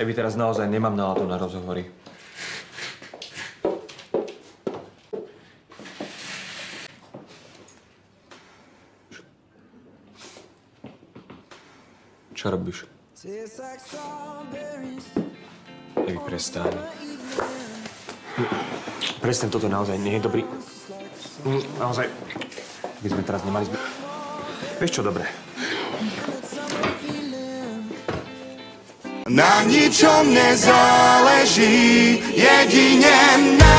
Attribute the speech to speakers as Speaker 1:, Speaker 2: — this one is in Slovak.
Speaker 1: Evi, teraz naozaj nemám náladu na rozhovory. Čo robíš? Evi, prestaň. Presne toto naozaj nie je dobrý. Naozaj. By sme teraz nemali. Vieš čo, dobre.
Speaker 2: Na ničom nezáleží, jedine na